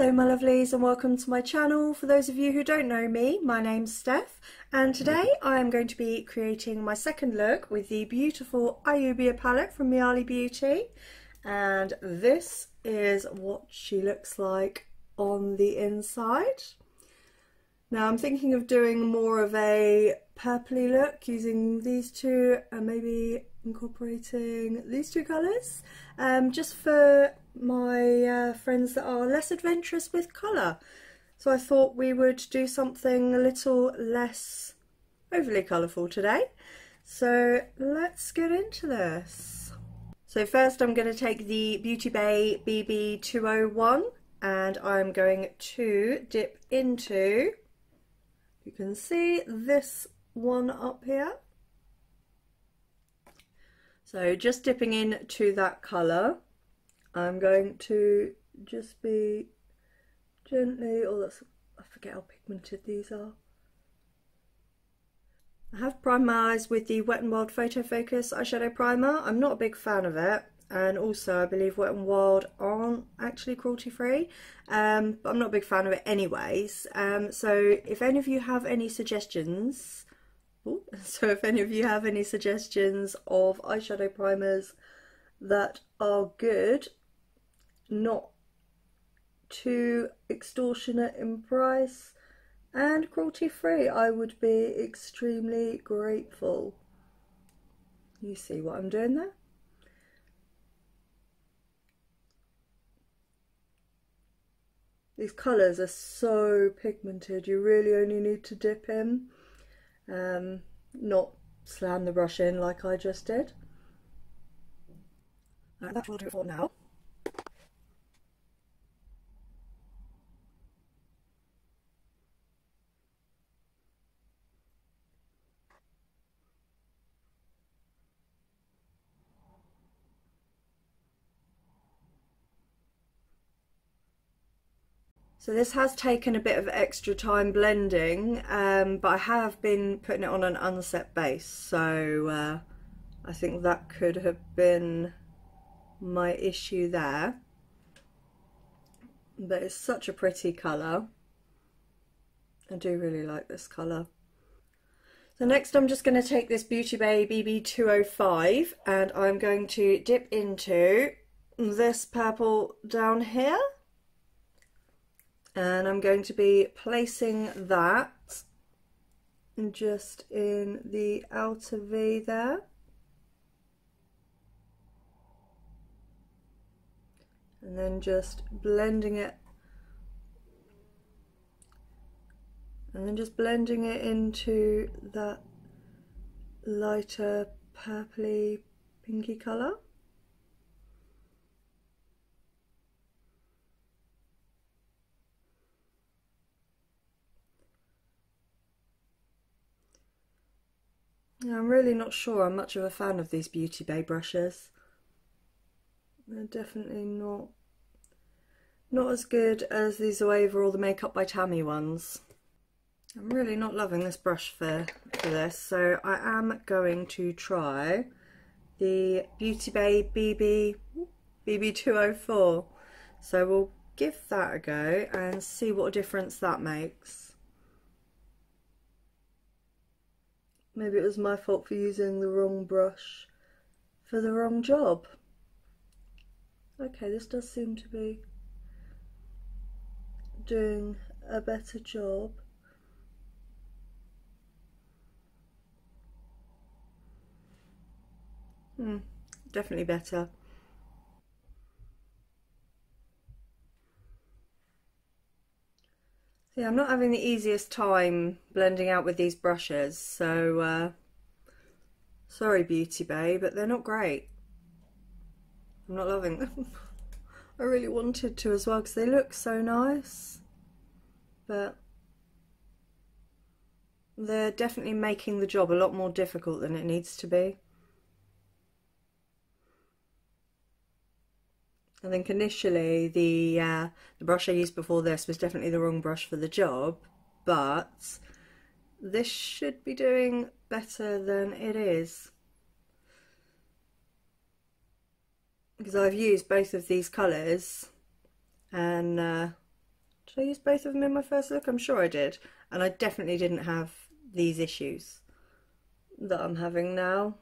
Hello my lovelies and welcome to my channel. For those of you who don't know me, my name's Steph and today I am going to be creating my second look with the beautiful Ayubia palette from Myali Beauty and this is what she looks like on the inside. Now I'm thinking of doing more of a purpley look using these two and maybe incorporating these two colours um, just for my uh, friends that are less adventurous with colour. So I thought we would do something a little less overly colourful today. So let's get into this. So first I'm going to take the Beauty Bay BB201 and I'm going to dip into, you can see this one up here. So just dipping into that colour, I'm going to just be gently, oh that's, I forget how pigmented these are. I have primed my eyes with the Wet n Wild Photo Focus eyeshadow primer. I'm not a big fan of it and also I believe Wet n Wild aren't actually cruelty free um, but I'm not a big fan of it anyways um, so if any of you have any suggestions Ooh, so if any of you have any suggestions of eyeshadow primers that are good not too extortionate in price and cruelty free I would be extremely grateful you see what I'm doing there These colours are so pigmented, you really only need to dip in, um, not slam the brush in like I just did. Right, that will do it for now. So this has taken a bit of extra time blending, um, but I have been putting it on an unset base, so uh, I think that could have been my issue there. But it's such a pretty colour. I do really like this colour. So next I'm just going to take this Beauty Bay BB205 and I'm going to dip into this purple down here and I'm going to be placing that just in the outer V there. And then just blending it. And then just blending it into that lighter purpley pinky colour I'm really not sure I'm much of a fan of these Beauty Bay brushes. They're definitely not not as good as these Zoeva or the Makeup by Tammy ones. I'm really not loving this brush for, for this, so I am going to try the Beauty Bay BB BB204. So we'll give that a go and see what a difference that makes. Maybe it was my fault for using the wrong brush for the wrong job. Okay, this does seem to be doing a better job. Hmm, definitely better. Yeah, I'm not having the easiest time blending out with these brushes, so uh, sorry Beauty Bay, but they're not great. I'm not loving them. I really wanted to as well because they look so nice, but they're definitely making the job a lot more difficult than it needs to be. I think initially the uh, the brush I used before this was definitely the wrong brush for the job, but this should be doing better than it is. Because I've used both of these colours and uh, Did I use both of them in my first look? I'm sure I did. And I definitely didn't have these issues that I'm having now.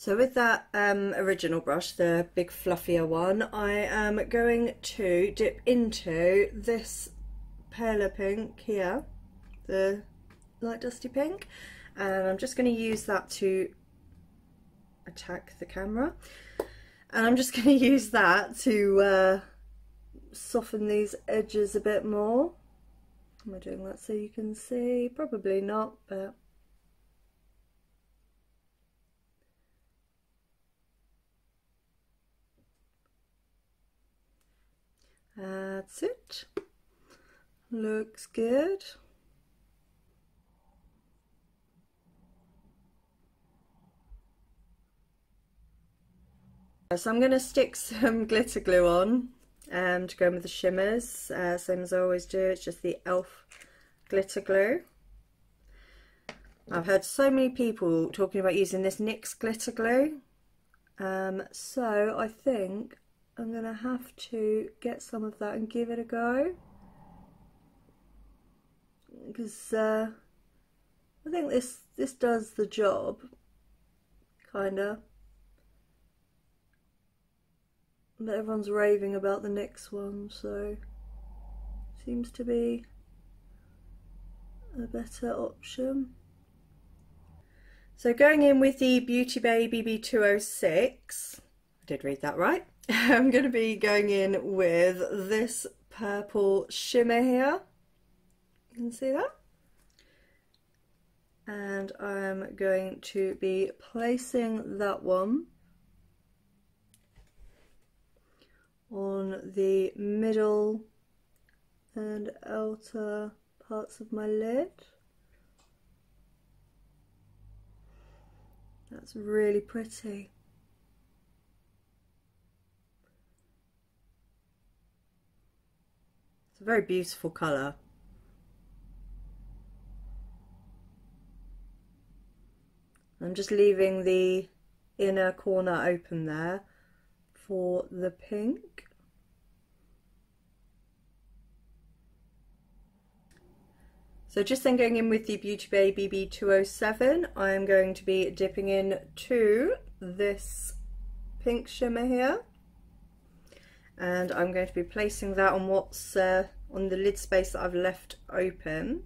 So with that um, original brush, the big fluffier one, I am going to dip into this paler pink here, the light dusty pink, and I'm just going to use that to attack the camera. And I'm just going to use that to uh, soften these edges a bit more. Am I doing that so you can see? Probably not, but That's it. Looks good. So I'm going to stick some glitter glue on um, to go with the shimmers, uh, same as I always do, it's just the e.l.f. glitter glue. I've heard so many people talking about using this NYX glitter glue, um, so I think I'm going to have to get some of that and give it a go. Because uh, I think this, this does the job, kinda. But everyone's raving about the NYX one, so seems to be a better option. So going in with the Beauty Bay BB206, I did read that right. I'm going to be going in with this purple shimmer here. You can see that. And I'm going to be placing that one on the middle and outer parts of my lid. That's really pretty. It's a very beautiful colour. I'm just leaving the inner corner open there for the pink. So just then going in with the Beauty Bay BB207, I am going to be dipping in to this pink shimmer here and I'm going to be placing that on what's uh, on the lid space that I've left open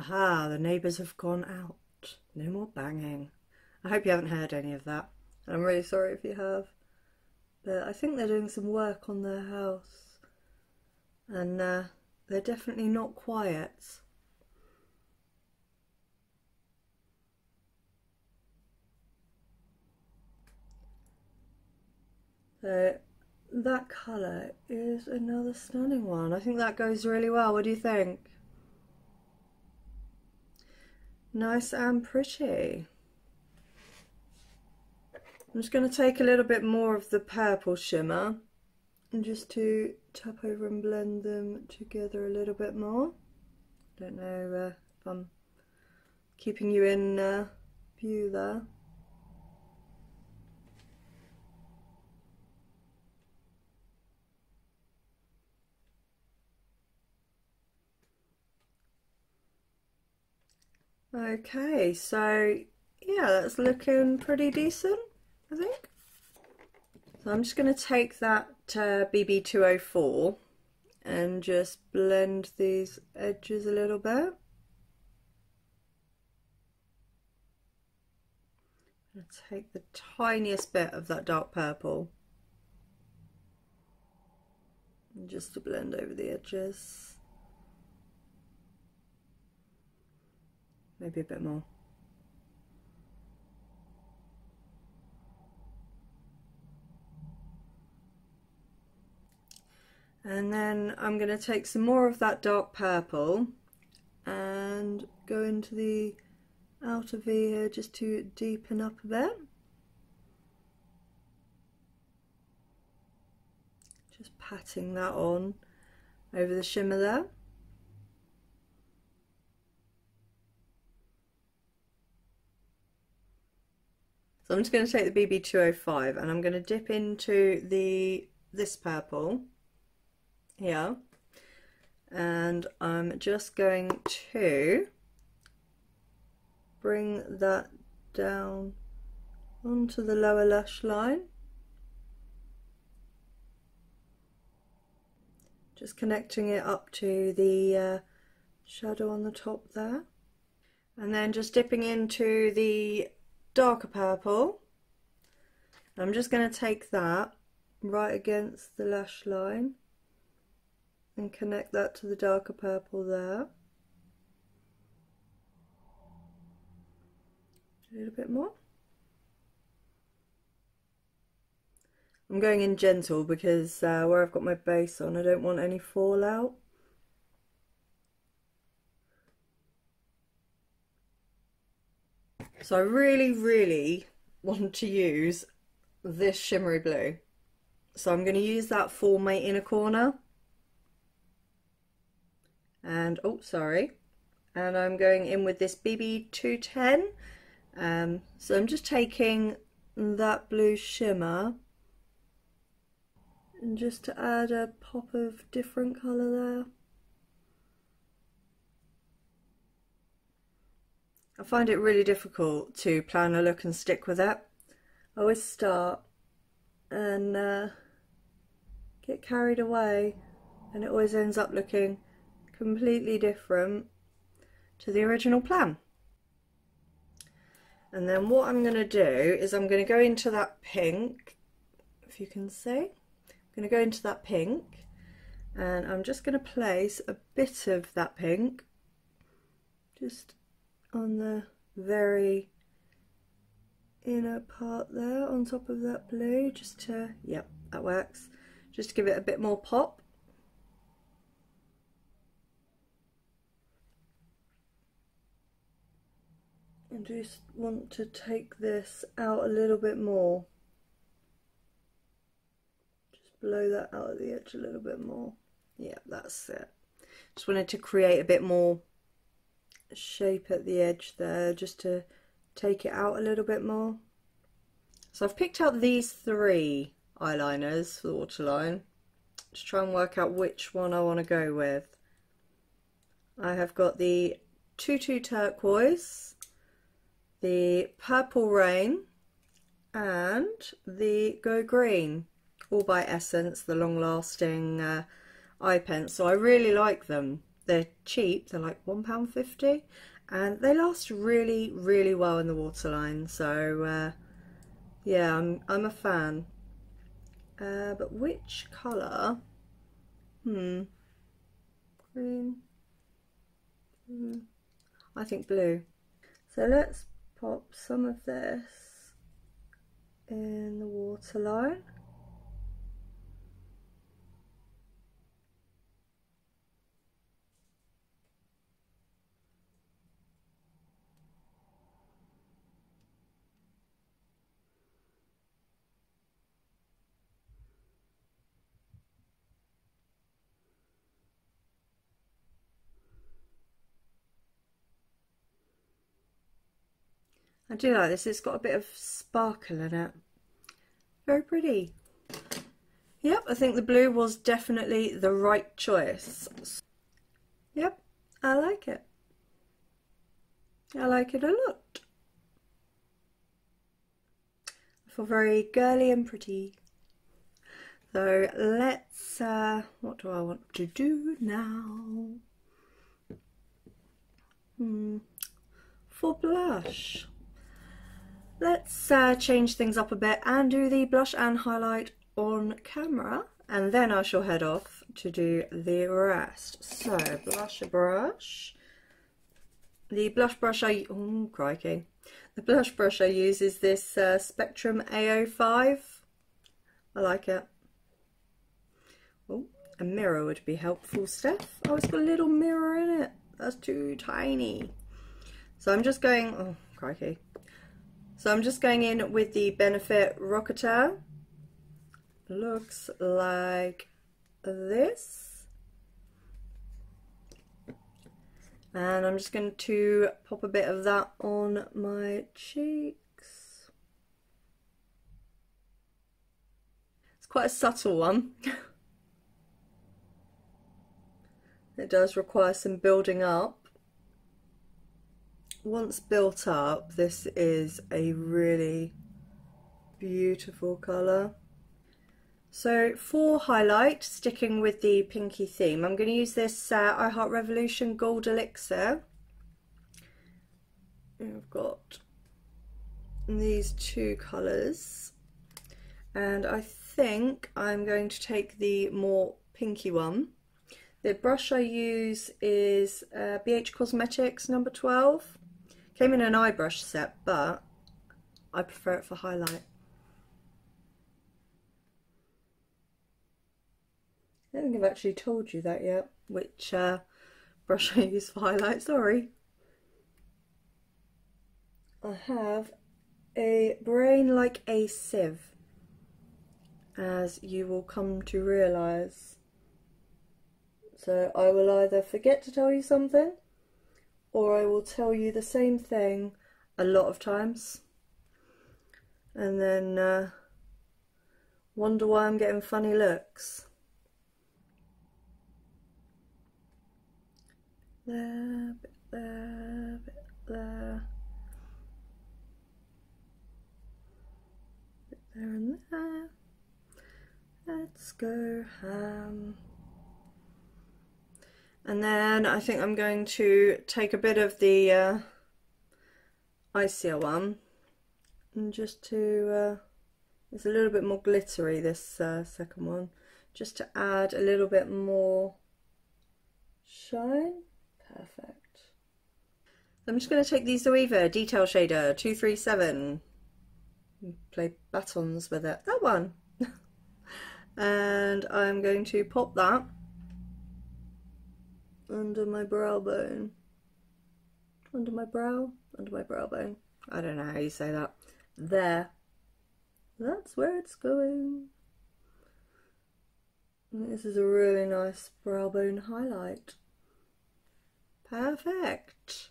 Haha, the neighbours have gone out. No more banging. I hope you haven't heard any of that. I'm really sorry if you have. But I think they're doing some work on their house. And uh, they're definitely not quiet. So that colour is another stunning one. I think that goes really well. What do you think? Nice and pretty. I'm just going to take a little bit more of the purple shimmer and just to tap over and blend them together a little bit more. Don't know uh, if I'm keeping you in uh, view there. Okay, so yeah, that's looking pretty decent. I think. So I'm just going to take that uh, BB204 and just blend these edges a little bit. I'm take the tiniest bit of that dark purple just to blend over the edges. Maybe a bit more. And then I'm going to take some more of that dark purple and go into the outer V here just to deepen up a bit. Just patting that on over the shimmer there. So I'm just going to take the BB205 and I'm going to dip into the this purple here. And I'm just going to bring that down onto the lower lash line. Just connecting it up to the uh, shadow on the top there. And then just dipping into the darker purple. I'm just going to take that right against the lash line and connect that to the darker purple there. A little bit more. I'm going in gentle because uh, where I've got my base on I don't want any fallout. So I really, really want to use this shimmery blue. So I'm going to use that for my inner corner. And, oh, sorry. And I'm going in with this BB210. Um, so I'm just taking that blue shimmer and just to add a pop of different colour there. I find it really difficult to plan a look and stick with it. I always start and uh, get carried away and it always ends up looking completely different to the original plan. And then what I'm going to do is I'm going to go into that pink, if you can see. I'm going to go into that pink and I'm just going to place a bit of that pink just on the very inner part there on top of that blue just to, yep, that works. Just to give it a bit more pop. Just want to take this out a little bit more. Just blow that out of the edge a little bit more. Yeah, that's it. Just wanted to create a bit more shape at the edge there just to take it out a little bit more. So I've picked out these three eyeliners for the waterline. Just try and work out which one I want to go with. I have got the Tutu Turquoise, the Purple Rain, and the Go Green, all by Essence, the long-lasting uh, eye pens. So I really like them. They're cheap, they're like £1.50, and they last really, really well in the waterline. So uh, yeah, I'm, I'm a fan. Uh, but which colour? Hmm. Green. Hmm. I think blue. So let's pop some of this in the waterline. I do like this. It's got a bit of sparkle in it. Very pretty. Yep, I think the blue was definitely the right choice. Yep, I like it. I like it a lot. I feel very girly and pretty. So let's, uh, what do I want to do now? Hmm, for blush. Let's uh, change things up a bit and do the blush and highlight on camera and then I shall head off to do the rest. So, blush brush. The blush brush I, oh crikey. The blush brush I use is this uh, Spectrum A05. I like it. Oh, a mirror would be helpful, Steph. Oh, it's got a little mirror in it. That's too tiny. So I'm just going, oh crikey. So I'm just going in with the Benefit Rocketeur. Looks like this. And I'm just going to pop a bit of that on my cheeks. It's quite a subtle one. it does require some building up once built up this is a really beautiful colour. So for highlight sticking with the pinky theme. I'm going to use this uh, I Heart Revolution Gold Elixir. I've got these two colours. And I think I'm going to take the more pinky one. The brush I use is uh, BH Cosmetics number 12 Came in an eye brush set, but I prefer it for highlight. I don't think I've actually told you that yet, which uh, brush I use for highlight, sorry. I have a brain like a sieve, as you will come to realise. So I will either forget to tell you something, or I will tell you the same thing a lot of times and then uh, wonder why I'm getting funny looks. There, bit there, bit there. Bit there and there. Let's go ham. And then I think I'm going to take a bit of the uh, icier one and just to, uh, it's a little bit more glittery this uh, second one, just to add a little bit more shine. Perfect. I'm just going to take the Zoeva Detail Shader 237, play batons with it, that one. and I'm going to pop that under my brow bone. Under my brow? Under my brow bone. I don't know how you say that. There. That's where it's going. This is a really nice brow bone highlight. Perfect.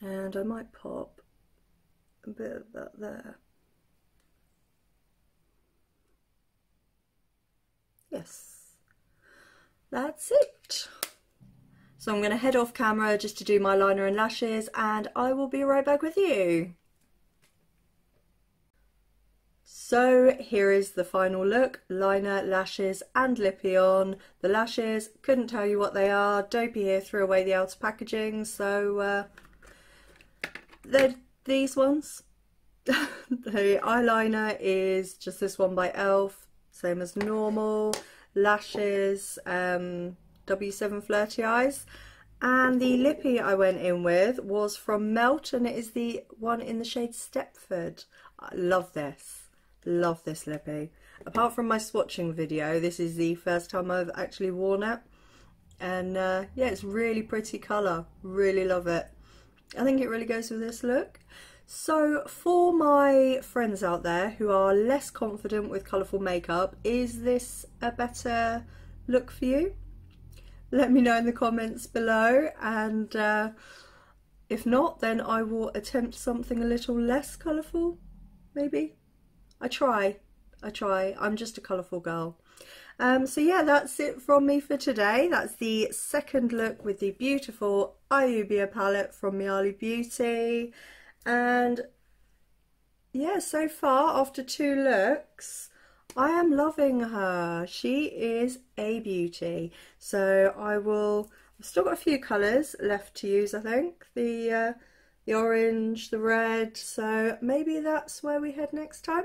And I might pop a bit of that there. Yes. That's it. So I'm going to head off camera just to do my liner and lashes and I will be right back with you. So here is the final look, liner, lashes and lippy on. The lashes, couldn't tell you what they are. Dopey here threw away the outer packaging, so uh, they're these ones. the eyeliner is just this one by e.l.f. Same as normal. Lashes, um, W7 Flirty Eyes. And the lippy I went in with was from Melt and it is the one in the shade Stepford. I love this. Love this lippy. Apart from my swatching video, this is the first time I've actually worn it. And uh, yeah, it's really pretty colour. Really love it. I think it really goes with this look. So for my friends out there who are less confident with colourful makeup, is this a better look for you? Let me know in the comments below and uh, if not then I will attempt something a little less colourful maybe? I try I try. I'm just a colourful girl. Um, so yeah that's it from me for today. That's the second look with the beautiful Ayubia palette from Myali Beauty. And yeah so far after two looks I am loving her. She is a beauty. So I will, I've still got a few colours left to use I think. The, uh, the orange, the red, so maybe that's where we head next time.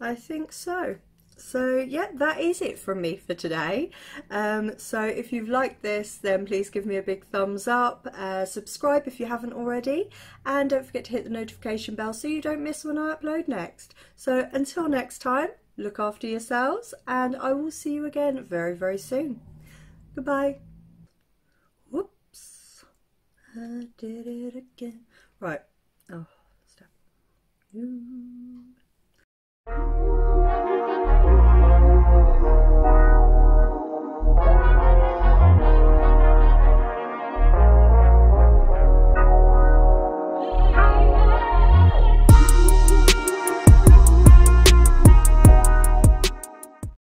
I think so. So yeah, that is it from me for today. Um, so if you've liked this, then please give me a big thumbs up, uh, subscribe if you haven't already, and don't forget to hit the notification bell so you don't miss when I upload next. So until next time, look after yourselves, and I will see you again very, very soon. Goodbye. Whoops. I did it again. Right. Oh, stop. You